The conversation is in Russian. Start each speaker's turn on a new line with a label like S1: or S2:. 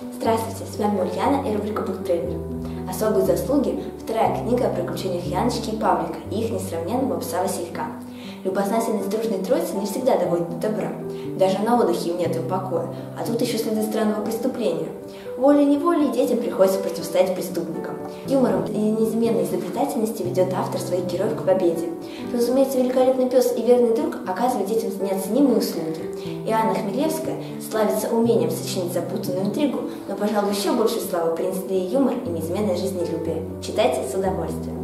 S1: Здравствуйте, с вами Ульяна и рубрика «Буктрейдер». Особые заслуги – вторая книга о приключениях Яночки и Павлика и их несравненного пса Василька. Любознательность дружной троицы не всегда доводит до добра. Даже на отдыхе им нет им покоя, а тут еще следы странного преступления. Волей-неволей детям приходится противостоять преступникам. Юмором и неизменной изобретательностью ведет автор своих героев к победе. Разумеется, великолепный пес и верный друг оказывает детям неоценимые услуги. И Анна Хмелевская славится умением сочинить запутанную интригу, но, пожалуй, еще больше славы принесли юмор и неизменное жизнелюбие. Читайте с удовольствием.